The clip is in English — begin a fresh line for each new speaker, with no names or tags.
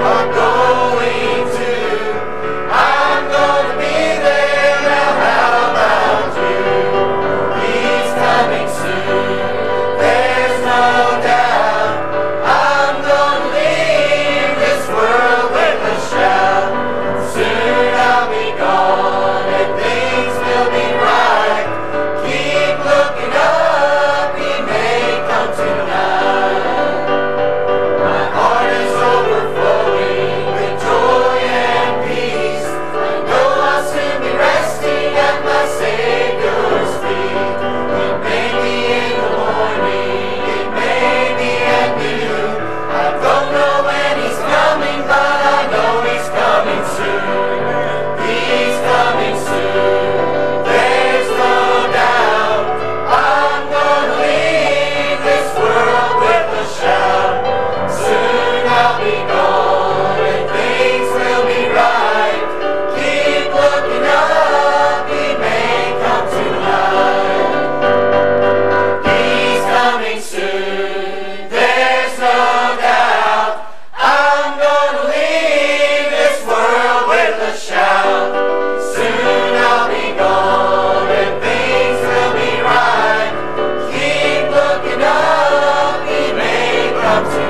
Chicago. loves you.